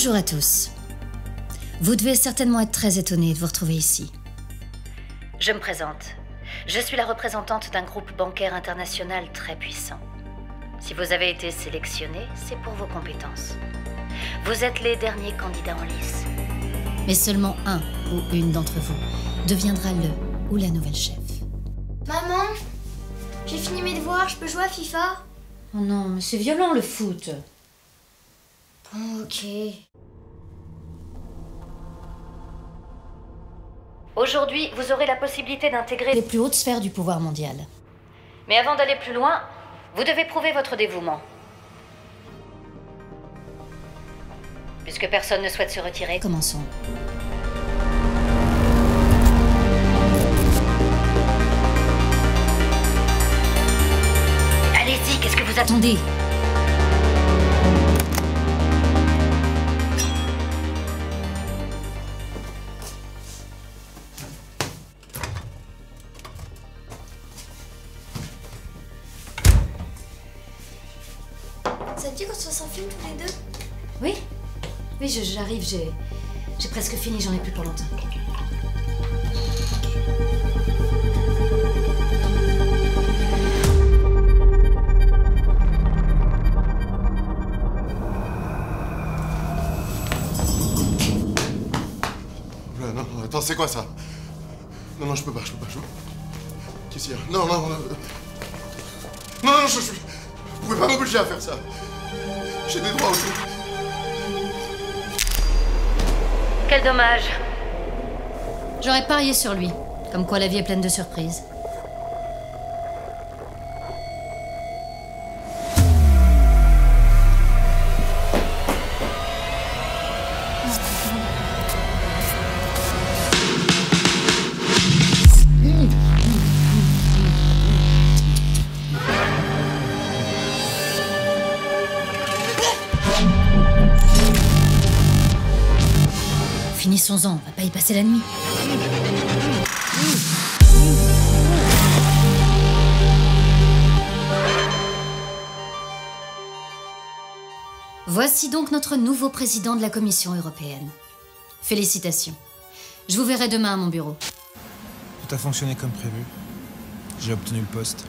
Bonjour à tous. Vous devez certainement être très étonnés de vous retrouver ici. Je me présente. Je suis la représentante d'un groupe bancaire international très puissant. Si vous avez été sélectionné, c'est pour vos compétences. Vous êtes les derniers candidats en lice. Mais seulement un ou une d'entre vous deviendra le ou la nouvelle chef. Maman, j'ai fini mes devoirs, je peux jouer à FIFA? Oh non, mais c'est violent le foot. Bon, ok. Aujourd'hui, vous aurez la possibilité d'intégrer les plus hautes sphères du pouvoir mondial. Mais avant d'aller plus loin, vous devez prouver votre dévouement. Puisque personne ne souhaite se retirer, commençons. Allez-y, qu'est-ce que vous attendez Ça te dit qu'on se fasse un film tous les deux Oui Oui, je- j'arrive, j'ai. J'ai presque fini, j'en ai plus pour longtemps. Oula, non, non, attends, c'est quoi ça? Non, non, je peux pas, je peux pas, je peux. Qu'est-ce qu'il y a? Non, non, non. Non, non, je, je- Vous pouvez pas m'obliger à faire ça. J'ai des droits aussi. Quel dommage. J'aurais parié sur lui. Comme quoi la vie est pleine de surprises. Finissons-en, on va pas y passer la nuit. Voici donc notre nouveau président de la Commission européenne. Félicitations. Je vous verrai demain à mon bureau. Tout a fonctionné comme prévu. J'ai obtenu le poste.